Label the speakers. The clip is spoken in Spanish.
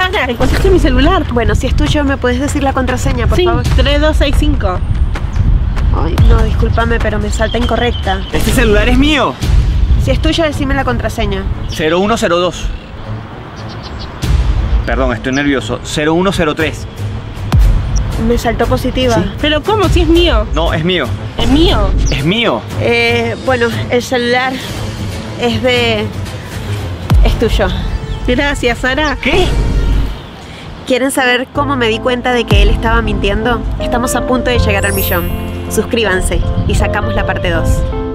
Speaker 1: Sara, encontraste mi celular.
Speaker 2: Bueno, si es tuyo, ¿me puedes decir la contraseña, por
Speaker 1: sí,
Speaker 2: favor?
Speaker 1: 3265.
Speaker 2: Ay, no, discúlpame, pero me salta incorrecta.
Speaker 3: Este celular es mío.
Speaker 2: Si es tuyo, decime la contraseña.
Speaker 3: 0102. Perdón, estoy nervioso. 0103.
Speaker 2: Me saltó positiva.
Speaker 3: Sí.
Speaker 1: Pero ¿cómo? Si es mío.
Speaker 3: No, es mío.
Speaker 1: Es mío.
Speaker 3: Es mío.
Speaker 2: Eh, bueno, el celular es de... es tuyo.
Speaker 1: Gracias, Sara.
Speaker 3: ¿Qué?
Speaker 2: ¿Quieren saber cómo me di cuenta de que él estaba mintiendo? Estamos a punto de llegar al millón. Suscríbanse y sacamos la parte 2.